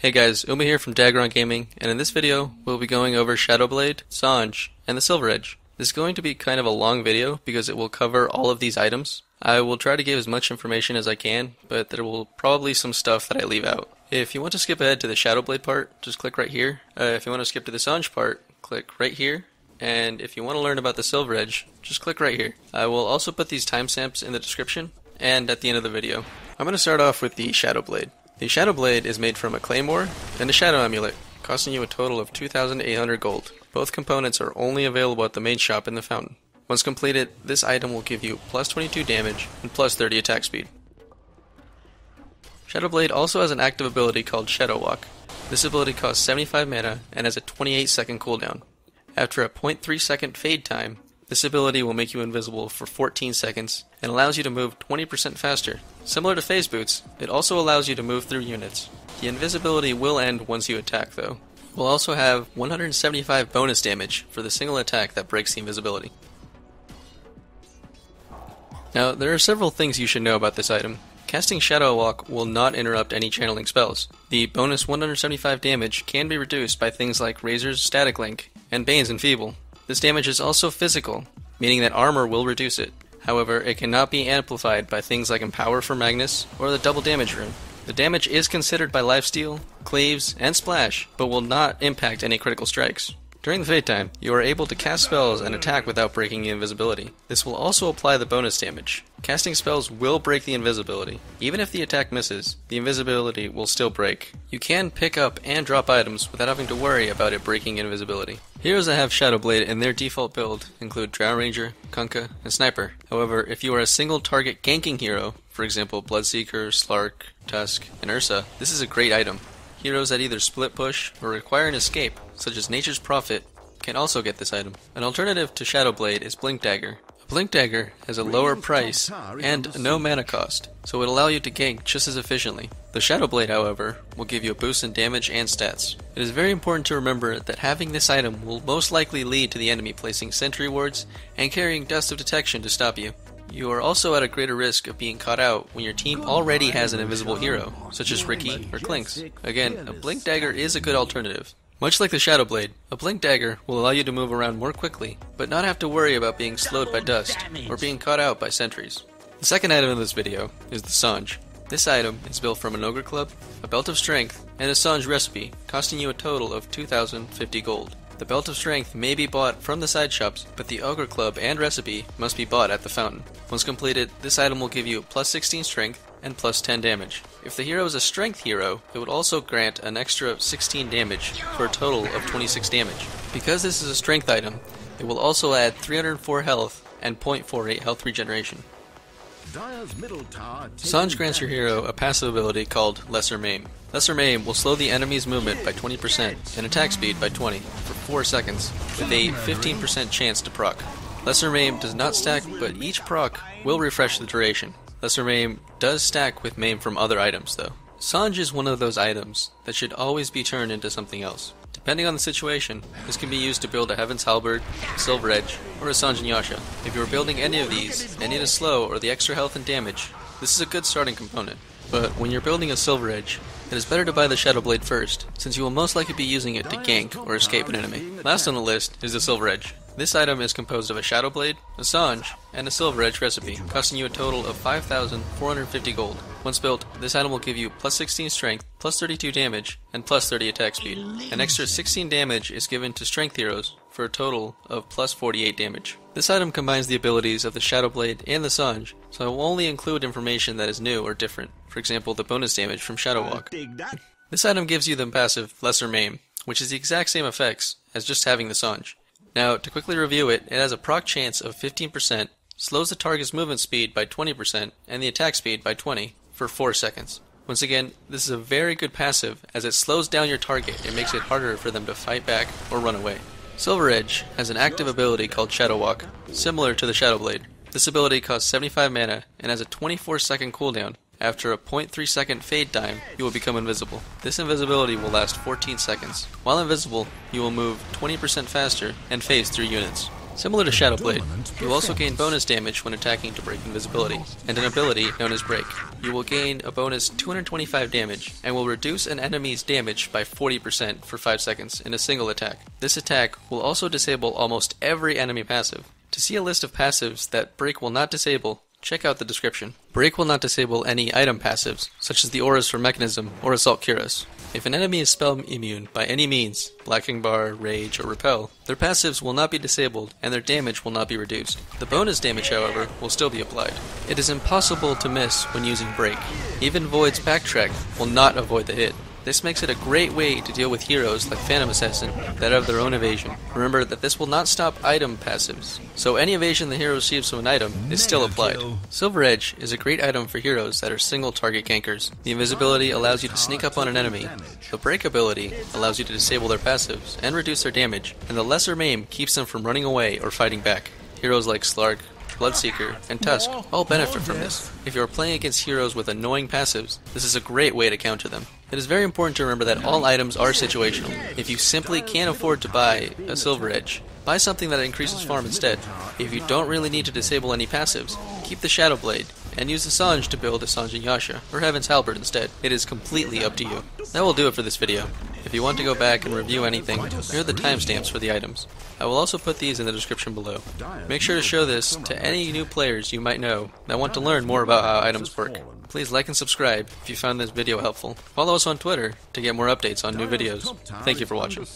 Hey guys, Uma here from Dagron Gaming, and in this video, we'll be going over Shadowblade, Sange, and the Silver Edge. This is going to be kind of a long video because it will cover all of these items. I will try to give as much information as I can, but there will probably some stuff that I leave out. If you want to skip ahead to the Shadowblade part, just click right here. Uh, if you want to skip to the Sange part, click right here. And if you want to learn about the Silver Edge, just click right here. I will also put these timestamps in the description and at the end of the video. I'm going to start off with the Shadowblade. The Shadow Blade is made from a claymore and a shadow amulet, costing you a total of 2,800 gold. Both components are only available at the main shop in the fountain. Once completed, this item will give you plus 22 damage and plus 30 attack speed. Shadow Blade also has an active ability called Shadow Walk. This ability costs 75 mana and has a 28 second cooldown. After a 0.3 second fade time, this ability will make you invisible for 14 seconds and allows you to move 20% faster. Similar to phase boots, it also allows you to move through units. The invisibility will end once you attack though. You will also have 175 bonus damage for the single attack that breaks the invisibility. Now, there are several things you should know about this item. Casting Shadow Walk will not interrupt any channeling spells. The bonus 175 damage can be reduced by things like Razor's Static Link and Bane's Enfeeble. This damage is also physical, meaning that armor will reduce it. However, it cannot be amplified by things like Empower for Magnus or the double damage rune. The damage is considered by Lifesteal, Cleaves, and Splash, but will not impact any critical strikes. During the Fade time, you are able to cast spells and attack without breaking invisibility. This will also apply the bonus damage. Casting spells will break the invisibility. Even if the attack misses, the invisibility will still break. You can pick up and drop items without having to worry about it breaking invisibility. Heroes that have Shadow Blade in their default build include Drow Ranger, Kunkka, and Sniper. However, if you are a single target ganking hero, for example Bloodseeker, Slark, Tusk, and Ursa, this is a great item. Heroes that either split push or require an escape, such as Nature's Prophet, can also get this item. An alternative to Shadow Blade is Blink Dagger. A Blink Dagger has a lower price and no mana cost, so it will allow you to gank just as efficiently. The Shadow Blade, however, will give you a boost in damage and stats. It is very important to remember that having this item will most likely lead to the enemy placing sentry wards and carrying Dust of Detection to stop you. You are also at a greater risk of being caught out when your team already has an invisible hero, such as Riki or Clinkz. Again, a Blink Dagger is a good alternative. Much like the Shadow Blade, a Blink Dagger will allow you to move around more quickly, but not have to worry about being slowed by dust or being caught out by sentries. The second item in this video is the Sange. This item is built from an Ogre Club, a Belt of Strength, and a Sange recipe, costing you a total of 2,050 gold. The Belt of Strength may be bought from the side shops, but the Ogre Club and recipe must be bought at the fountain. Once completed, this item will give you plus 16 strength and plus 10 damage. If the hero is a strength hero, it would also grant an extra 16 damage for a total of 26 damage. Because this is a strength item, it will also add 304 health and 0.48 health regeneration. Sange grants your hero a passive ability called Lesser Maim. Lesser Maim will slow the enemy's movement by 20% and attack speed by 20 for 4 seconds, with a 15% chance to proc. Lesser Maim does not stack, but each proc will refresh the duration. Lesser Maim does stack with Maim from other items, though. Sange is one of those items that should always be turned into something else. Depending on the situation, this can be used to build a Heaven's Halberd, Silver Edge, or a Sange and Yasha. If you are building any of these and need a slow or the extra health and damage, this is a good starting component. But when you're building a Silver Edge, it is better to buy the Shadow Blade first, since you will most likely be using it to gank or escape an enemy. Last on the list is the Silver Edge. This item is composed of a Shadow Blade, a Sange, and a Silver Edge recipe, costing you a total of 5,450 gold. Once built, this item will give you plus 16 strength, plus 32 damage, and plus 30 attack speed. An extra 16 damage is given to strength heroes, for a total of plus 48 damage. This item combines the abilities of the Shadow Blade and the Sange, so I will only include information that is new or different, for example the bonus damage from Shadow Walk. This item gives you the passive Lesser Maim, which is the exact same effects as just having the Sange. Now, to quickly review it, it has a proc chance of 15%, slows the target's movement speed by 20%, and the attack speed by 20 for 4 seconds. Once again, this is a very good passive as it slows down your target and makes it harder for them to fight back or run away. Silver Edge has an active ability called Shadow Walk, similar to the Shadow Blade. This ability costs 75 mana and has a 24 second cooldown. After a 0.3 second fade time, you will become invisible. This invisibility will last 14 seconds. While invisible, you will move 20% faster and phase through units. Similar to Shadow Blade, you will also gain bonus damage when attacking to break invisibility, and an ability known as Break. You will gain a bonus 225 damage, and will reduce an enemy's damage by 40% for 5 seconds in a single attack. This attack will also disable almost every enemy passive. To see a list of passives that Break will not disable, check out the description. Break will not disable any item passives, such as the auras for Mekansm or Assault Cuirass. If an enemy is spell immune by any means, Black King Bar, Rage, or Repel, their passives will not be disabled and their damage will not be reduced. The bonus damage, however, will still be applied. It is impossible to miss when using Break. Even Void's Backtrack will not avoid the hit. This makes it a great way to deal with heroes like Phantom Assassin that have their own evasion. Remember that this will not stop item passives, so any evasion the hero receives from an item is still applied. Silver Edge is a great item for heroes that are single target gankers. The invisibility allows you to sneak up on an enemy, the break ability allows you to disable their passives and reduce their damage, and the lesser maim keeps them from running away or fighting back. Heroes like Slark, Bloodseeker, and Tusk all benefit from this. If you are playing against heroes with annoying passives, this is a great way to counter them. It is very important to remember that all items are situational. If you simply can't afford to buy a Silver Edge, buy something that increases farm instead. If you don't really need to disable any passives, keep the Shadow Blade, and use the Sange to build a Sange Yasha, or Heaven's Halberd instead. It is completely up to you. That will do it for this video. If you want to go back and review anything, here are the timestamps for the items. I will also put these in the description below. Make sure to show this to any new players you might know that want to learn more about how items work. Please like and subscribe if you found this video helpful. Follow us on Twitter to get more updates on new videos. Thank you for watching.